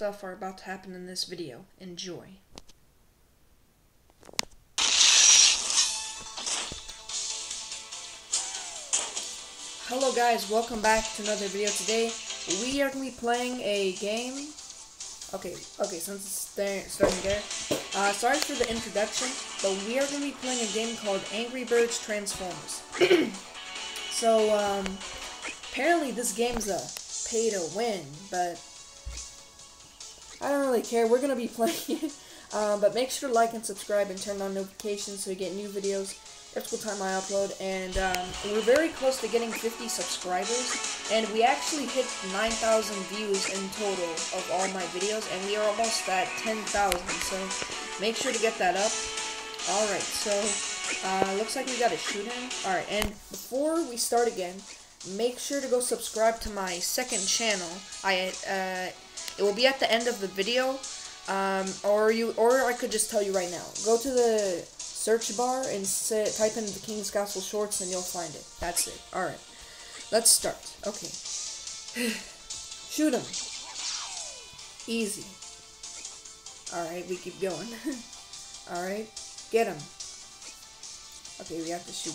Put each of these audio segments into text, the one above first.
stuff are about to happen in this video. Enjoy. Hello guys, welcome back to another video today. We are going to be playing a game. Okay, okay, since it's there, starting there. Uh, sorry for the introduction, but we are going to be playing a game called Angry Birds Transformers. so, um, apparently this game's a pay to win, but I don't really care. We're going to be playing it. Um, but make sure to like and subscribe and turn on notifications so you get new videos every time I upload. And um, we're very close to getting 50 subscribers. And we actually hit 9,000 views in total of all my videos. And we are almost at 10,000. So make sure to get that up. Alright, so uh, looks like we got a shooter. Alright, and before we start again, make sure to go subscribe to my second channel. I uh, It will be at the end of the video. Um, or you, or I could just tell you right now. Go to the search bar and type in the King's Castle Shorts and you'll find it. That's it. Alright. Let's start. Okay. Shoot him. Easy. Alright, we keep going. Alright. Get him. Okay, we have to shoot.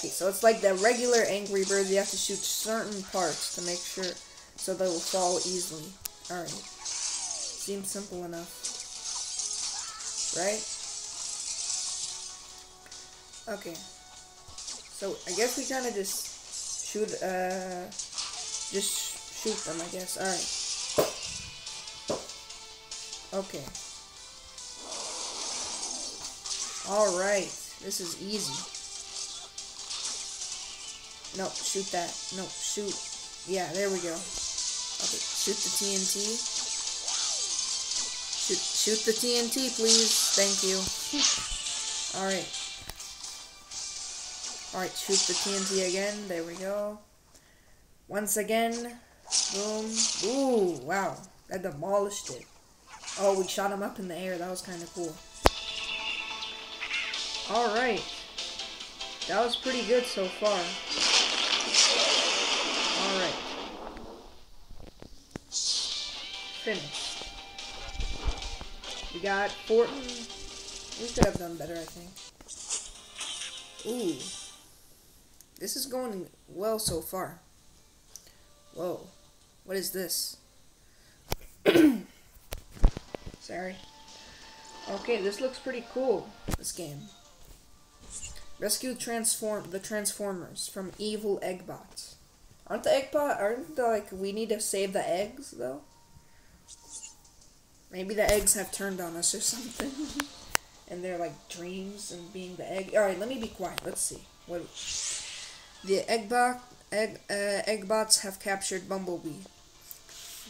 Okay, so it's like the regular Angry Birds. You have to shoot certain parts to make sure so they will fall easily. Alright. Seems simple enough. Right? Okay. So, I guess we kind of just shoot, uh, just shoot them, I guess. Alright. Okay. Alright. This is easy. No, shoot that. No, shoot. Yeah, there we go. Okay, shoot the TNT. Shoot, shoot the TNT, please. Thank you. Alright. Alright, shoot the TNT again. There we go. Once again. Boom. Ooh, wow. That demolished it. Oh, we shot him up in the air. That was kind of cool. Alright. That was pretty good so far. Alright. Finished. We got Fortin. Hmm. We could have done better, I think. Ooh. This is going well so far. Whoa. What is this? Sorry. Okay, this looks pretty cool, this game. Rescue transform the Transformers from evil Eggbots. Aren't the Eggbot aren't the, like we need to save the eggs though? Maybe the eggs have turned on us or something. and they're like dreams and being the egg. Alright, let me be quiet. Let's see. What the Eggbot egg uh, Eggbots have captured Bumblebee.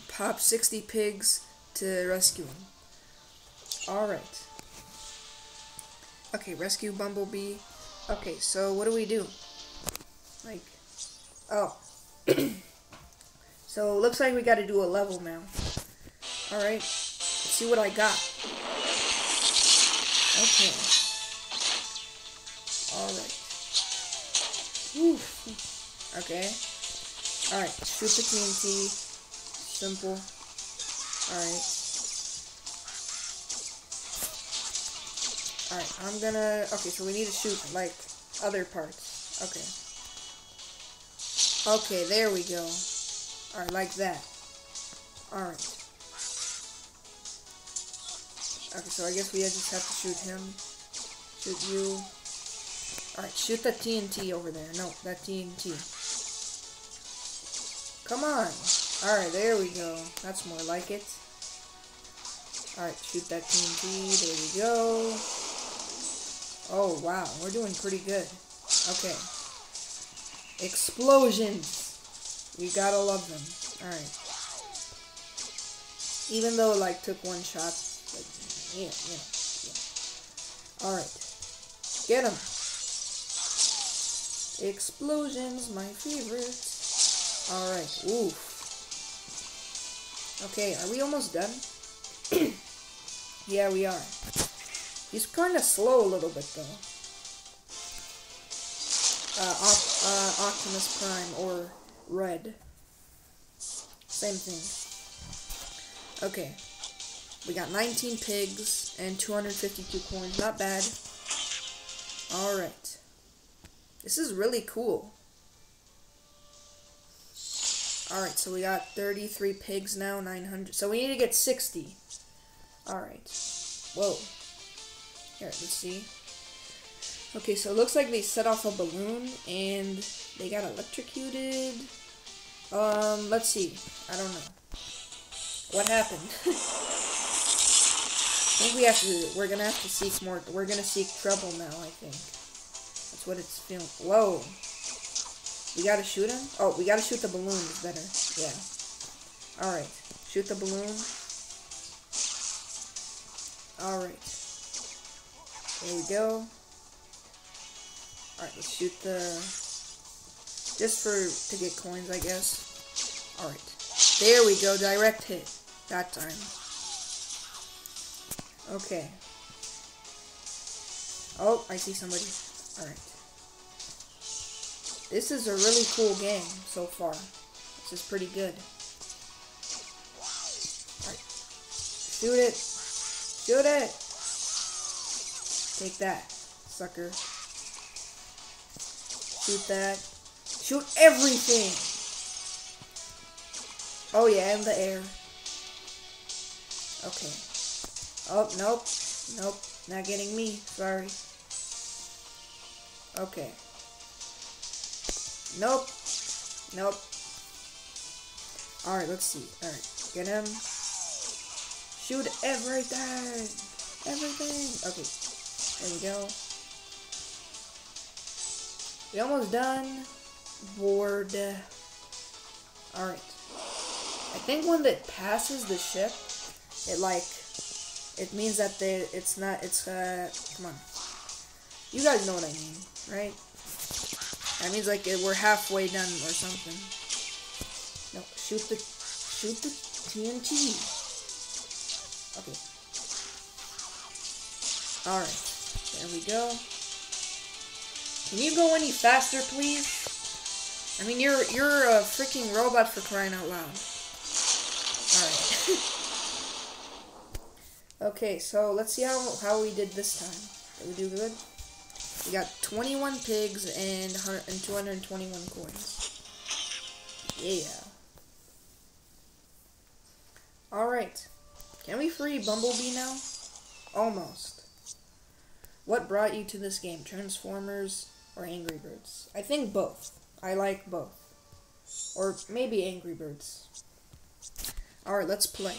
Pop 60 pigs to rescue him. Alright. Okay, rescue Bumblebee. Okay, so what do we do? Like, oh. so, looks like we gotta do a level now. Alright, see what I got. Okay. Alright. Okay. Alright, the TNT. Simple. Alright. Alright, I'm gonna... Okay, so we need to shoot, like, other parts. Okay. Okay, there we go. Alright, like that. Alright. Okay, so I guess we just have to shoot him. Shoot you. Alright, shoot that TNT over there. No, that TNT. Come on. Alright, there we go. That's more like it. Alright, shoot that TNT. There we go. Oh, wow. We're doing pretty good. Okay. Explosions. We gotta love them. Alright. Even though it, like, took one shot. Yeah, yeah, yeah. Alright. Get him. Explosions, my favorite. Alright, oof. Okay, are we almost done? yeah, we are. He's kind of slow a little bit, though. Uh, Op uh, Optimus Prime or Red. Same thing. Okay. We got 19 pigs and 252 coins. Not bad. Alright. This is really cool. Alright, so we got 33 pigs now, 900. So we need to get 60. Alright. Whoa. Here, let's see. Okay, so it looks like they set off a balloon and they got electrocuted. Um, let's see. I don't know. What happened? Think we have to, we're gonna have to seek more, we're gonna seek trouble now, I think. That's what it's feeling. Whoa. We gotta shoot him? Oh, we gotta shoot the balloon, better. Yeah. Alright. Shoot the balloon. Alright. There we go. Alright, let's shoot the... Just for, to get coins, I guess. Alright. There we go, direct hit. That time. Okay. Oh, I see somebody. Alright. This is a really cool game so far. This is pretty good. Alright. Shoot it. Shoot it. Take that, sucker. Shoot that. Shoot everything! Oh yeah, in the air. Okay. Oh, nope. Nope. Not getting me. Sorry. Okay. Nope. Nope. Alright, let's see. Alright. Get him. Shoot everything! Everything! Okay. There we go. We almost done. Board. Alright. I think when it passes the ship, it like, it means that they, it's not, it's, uh, come on. You guys know what I mean, right? That means like we're halfway done or something. No, shoot the, shoot the TNT. Okay. Alright. There we go. Can you go any faster, please? I mean, you're you're a freaking robot for crying out loud. Alright. Okay, so let's see how, how we did this time. Did we do good? We got 21 pigs and, and 221 coins. Yeah. Alright. Can we free Bumblebee now? Almost. What brought you to this game? Transformers or Angry Birds? I think both. I like both. Or maybe Angry Birds. Alright, let's play.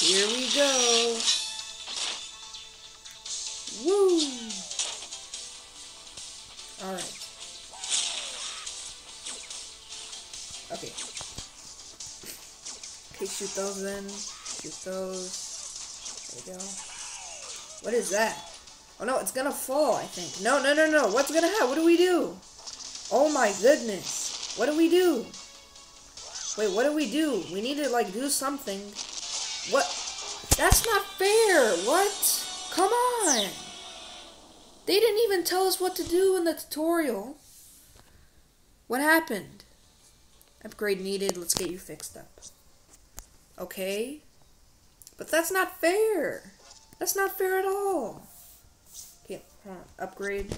Here we go. Woo! Alright. Okay. Okay, shoot those then. Shoot those. There we go. What is that? Oh no, it's gonna fall, I think. No, no, no, no. What's gonna happen? What do we do? Oh my goodness. What do we do? Wait, what do we do? We need to, like, do something. What? That's not fair. What? Come on. They didn't even tell us what to do in the tutorial. What happened? Upgrade needed. Let's get you fixed up. Okay. But that's not fair. That's not fair at all. Okay. Upgrade.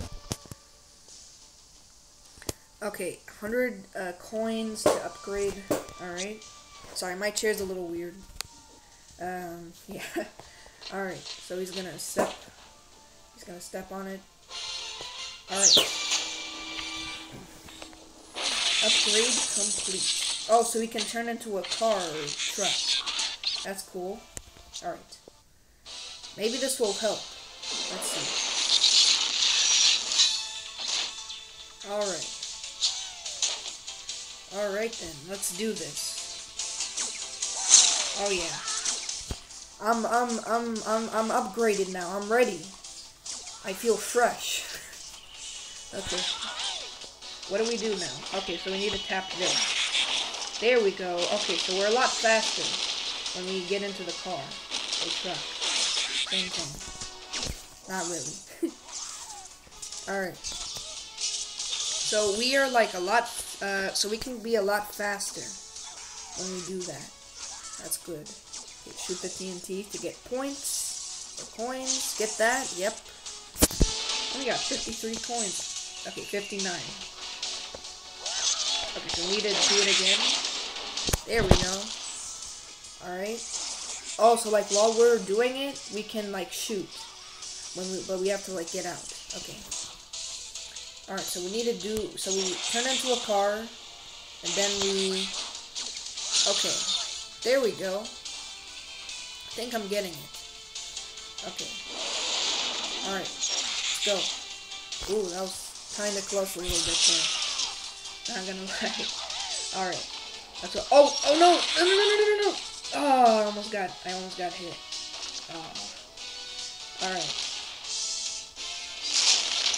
Okay, 100 uh, coins to upgrade. Alright. Sorry, my chair's a little weird. Um, yeah. Alright, so he's gonna step. He's gonna step on it. Alright. Upgrade complete. Oh, so he can turn into a car or truck. That's cool. Alright. Maybe this will help. Let's see. Alright. Alright then, let's do this. Oh yeah. I'm I'm I'm I'm I'm upgraded now. I'm ready. I feel fresh. okay. What do we do now? Okay, so we need to tap this. There we go. Okay, so we're a lot faster when we get into the car. Or truck. Same thing. Not really. Alright. So we are like a lot, uh, so we can be a lot faster. when we do that. That's good. Shoot the TNT to get points or coins. Get that? Yep. Oh, we got 53 coins. Okay, 59. Okay, so we need to do it again. There we go. Alright. Oh, so like while we're doing it, we can like shoot. When we, but we have to like get out. Okay. Alright, so we need to do, so we turn into a car, and then we, okay, there we go. Think I'm getting it. Okay. Alright, go. Ooh, that was kind of close a little bit there. Not gonna lie. Alright. Let's go. Oh, oh no! No, no, no, no, no, no! Oh, I almost got, I almost got hit. Oh. Alright.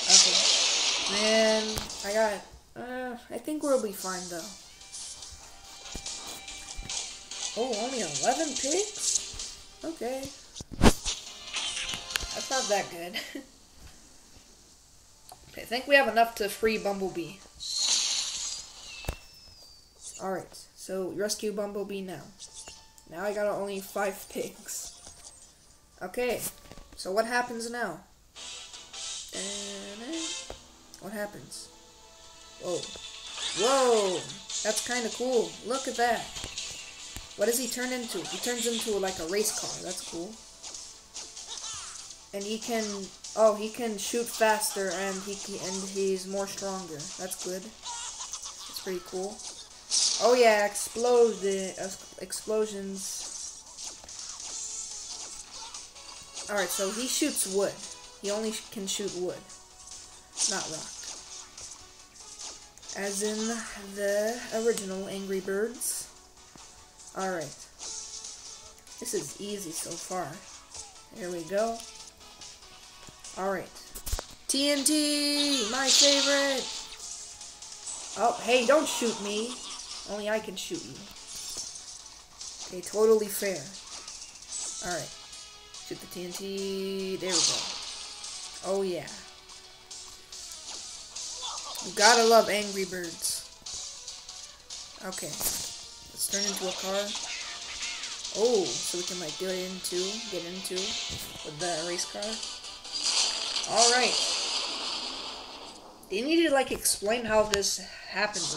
Okay. Man, I got, uh, I think we'll be fine though. Oh, only 11 pigs? Okay. That's not that good. I think we have enough to free Bumblebee. Alright, so rescue Bumblebee now. Now I got only 5 pigs. Okay, so what happens now? What happens? Whoa. Whoa! That's kind of cool. Look at that. What does he turn into? He turns into like a race car. That's cool. And he can, oh, he can shoot faster and he and he's more stronger. That's good. That's pretty cool. Oh yeah, explode the explosions. All right, so he shoots wood. He only can shoot wood, not rock as in the original Angry Birds. Alright. This is easy so far. Here we go. Alright. TNT! My favorite! Oh, hey, don't shoot me. Only I can shoot you. Okay, totally fair. Alright. Shoot the TNT. There we go. Oh, yeah. You gotta love Angry Birds. Okay. Let's turn into a car. Oh, so we can like get into, get into with the race car. Alright. They need to like explain how this happens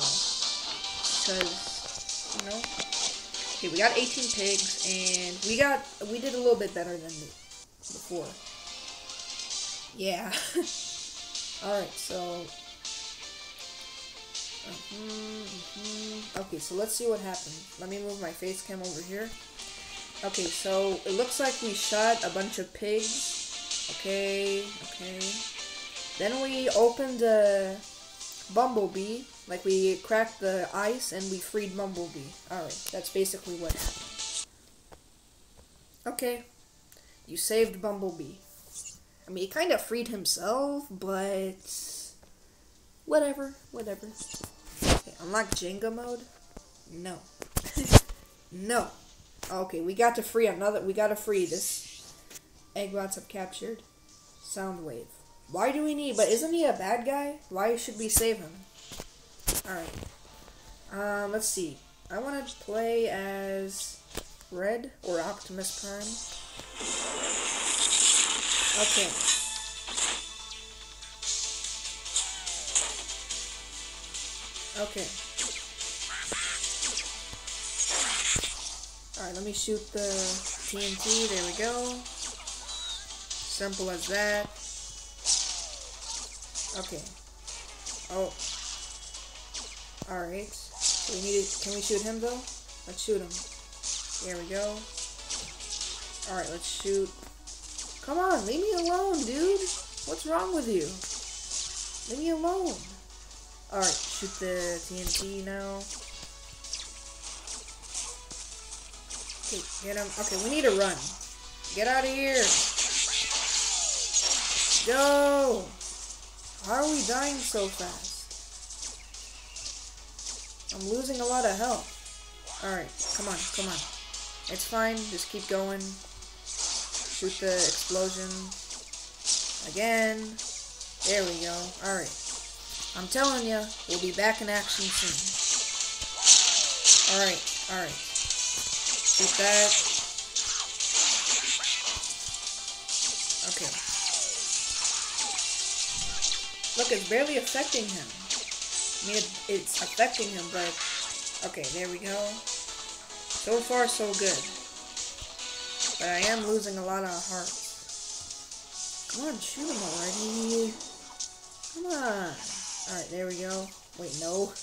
though. Because, you know. Okay, we got 18 pigs and we got, we did a little bit better than before. Yeah. Alright, so Mm -hmm. Okay, so let's see what happened. Let me move my face cam over here. Okay, so it looks like we shot a bunch of pigs. Okay, okay. Then we opened the Bumblebee. Like we cracked the ice and we freed Bumblebee. Alright, that's basically what happened. Okay, you saved Bumblebee. I mean, he kind of freed himself, but whatever, whatever. Unlock Jenga mode? No. no. Okay, we got to free another. We got to free this. Eggbots have captured. Soundwave. Why do we need? But isn't he a bad guy? Why should we save him? Alright. Um, let's see. I want to play as Red or Optimus Prime. Okay. Okay. Alright, let me shoot the TNT. There we go. Simple as that. Okay. Oh. Alright. So we need to, can we shoot him though? Let's shoot him. There we go. Alright, let's shoot. Come on, leave me alone, dude. What's wrong with you? Leave me alone. Alright, shoot the TNT now. Okay, get him. Okay, we need to run. Get out of here. Go! How are we dying so fast? I'm losing a lot of health. Alright, come on, come on. It's fine, just keep going. Shoot the explosion. Again. There we go. Alright. I'm telling you, we'll be back in action soon. Alright. Alright. Shoot that. Okay. Look, it's barely affecting him. I mean, it, it's affecting him, but... Okay, there we go. So far, so good. But I am losing a lot of hearts. Come on, shoot him already. Come on. Alright, there we go. Wait, no.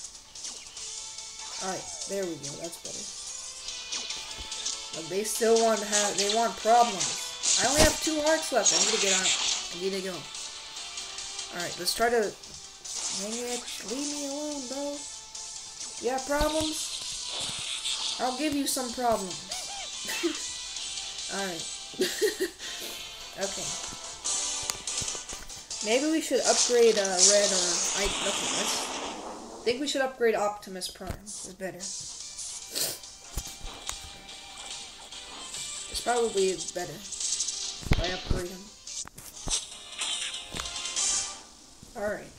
Alright, there we go. That's better. They still want to have, they want problems. I only have two hearts left. I need to get on. I need to go. Alright, let's try to, leave me alone, bro. You have problems? I'll give you some problems. Alright. okay. Maybe we should upgrade uh, Red or... I, okay. I think we should upgrade Optimus Prime. It's better. It's probably better if I upgrade him. Alright.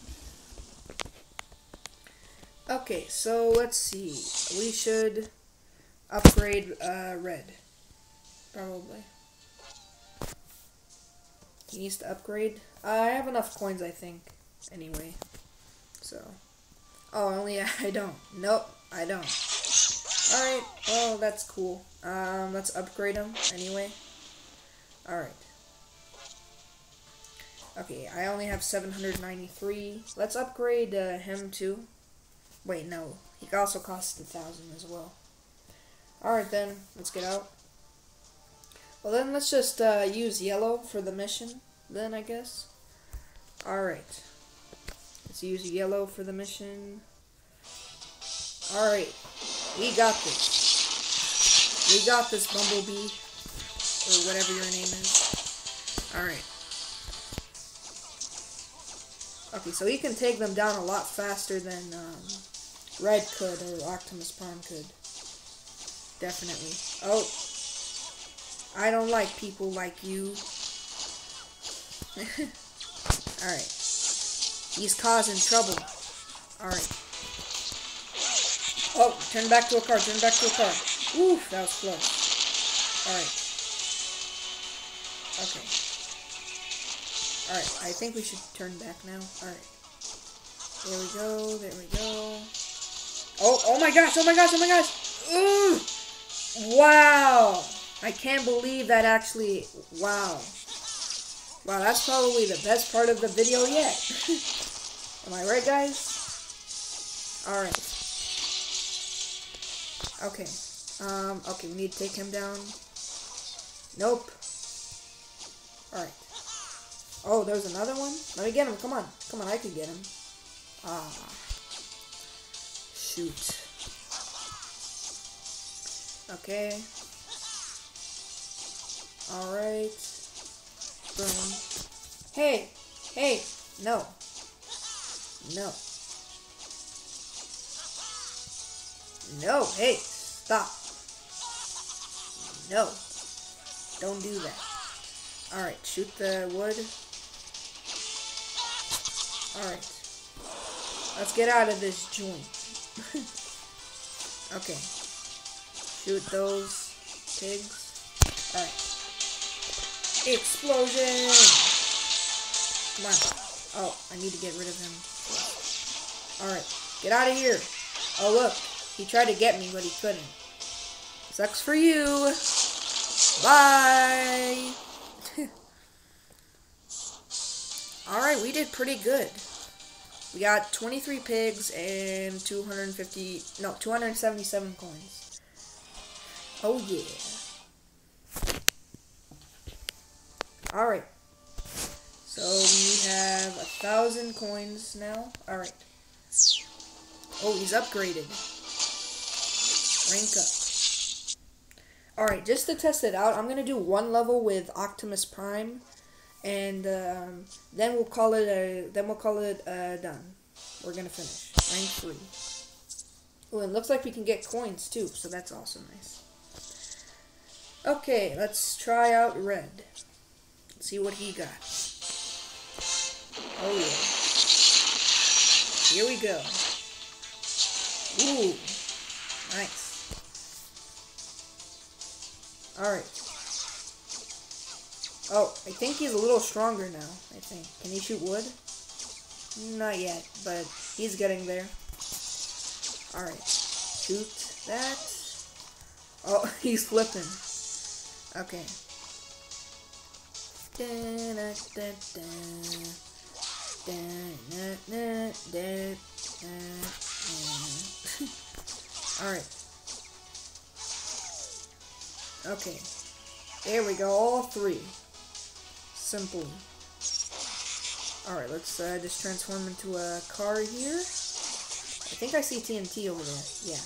Okay, so let's see. We should upgrade uh, Red. Probably. He needs to upgrade. Uh, I have enough coins, I think. Anyway. So. Oh, only I don't. Nope, I don't. Alright, well, that's cool. Um, let's upgrade him anyway. Alright. Okay, I only have 793. Let's upgrade uh, him too. Wait, no. He also costs a thousand as well. Alright then, let's get out. Well then, let's just uh, use yellow for the mission, then I guess. Alright. Let's use yellow for the mission. Alright. We got this. We got this, Bumblebee. Or whatever your name is. Alright. Okay, so he can take them down a lot faster than um, Red could or Optimus Prime could. Definitely. Oh. I don't like people like you. Alright. He's causing trouble. Alright. Oh, turn back to a car, turn back to a car. Oof, that was close. Alright. Okay. Alright, I think we should turn back now. Alright. There we go, there we go. Oh, oh my gosh, oh my gosh, oh my gosh! Ooh! Wow! I can't believe that actually, wow. Wow, that's probably the best part of the video yet. Am I right, guys? Alright. Okay. Um, okay, we need to take him down. Nope. Alright. Oh, there's another one? Let me get him, come on. Come on, I can get him. Ah. Shoot. Okay. Alright. Boom. Hey! Hey! No. No. No, hey, stop. No. Don't do that. Alright, shoot the wood. Alright. Let's get out of this joint. okay. Shoot those pigs. Alright. Explosion! Come on. Oh, I need to get rid of him. Alright. Get out of here. Oh, look. He tried to get me, but he couldn't. Sucks for you. Bye. Alright, we did pretty good. We got 23 pigs and 250, no, 277 coins. Oh yeah. Alright. So we have a thousand coins now. Alright. Oh, he's upgraded. Rank up. Alright, just to test it out, I'm going to do one level with Optimus Prime. And um, then we'll call it a, then we'll call it uh, done. We're going to finish. Rank 3. Oh, it looks like we can get coins too, so that's also nice. Okay, let's try out Red see what he got. Oh yeah. Here we go. Ooh. Nice. Alright. Oh, I think he's a little stronger now, I think. Can he shoot wood? Not yet, but he's getting there. Alright. Shoot that. Oh, he's flipping. Okay. Alright. Okay. There we go, all three. Simple. Alright, let's uh, just transform into a car here. I think I see TNT over there. Yeah.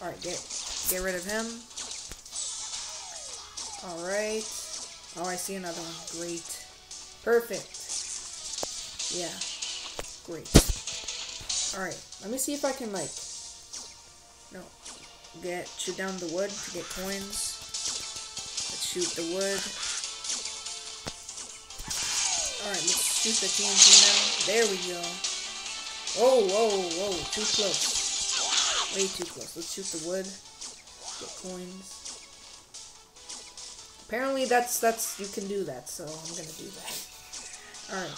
Alright, get get rid of him. Alright. Oh, I see another one. Great. Perfect. Yeah. Great. Alright, let me see if I can, like... No. Get, shoot down the wood to get coins. Let's shoot the wood. Alright, let's shoot the TNT now. There we go. Oh, whoa, whoa. Too close. Way too close. Let's shoot the wood. Get coins. Apparently that's, that's, you can do that, so I'm gonna do that. Alright.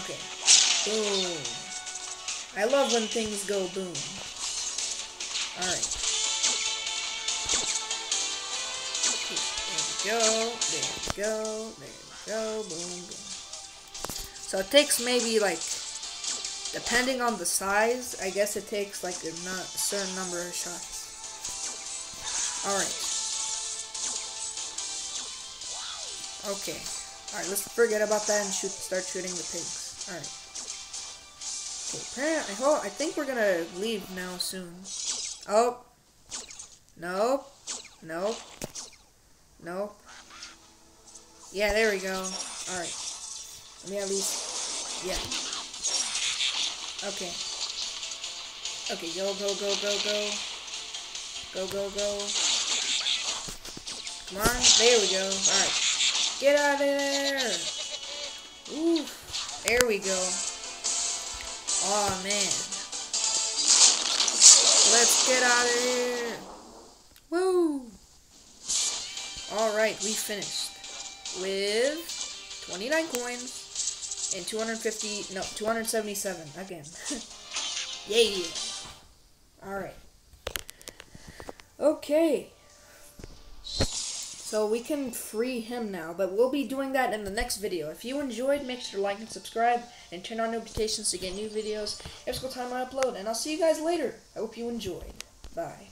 Okay. Boom. I love when things go boom. Alright. There we go. There we go. There we go. Boom, boom. So it takes maybe like, depending on the size, I guess it takes like a, a certain number of shots. Alright. Okay. Alright, let's forget about that and shoot, start shooting the pigs. Alright. Okay, I, hope, I think we're gonna leave now soon. Oh. Nope. Nope. Nope. Yeah, there we go. Alright. Let me at least... Yeah. Okay. Okay, go, go, go, go, go. Go, go, go. Come on. There we go. Alright. Get out of there! Ooh. There we go. Oh man. Let's get out of here. Woo! Alright, we finished. With 29 coins and 250, no, 277 again. Yay! Alright. Okay. So we can free him now, but we'll be doing that in the next video. If you enjoyed, make sure to like and subscribe, and turn on notifications to get new videos every single time I upload. And I'll see you guys later. I hope you enjoyed. Bye.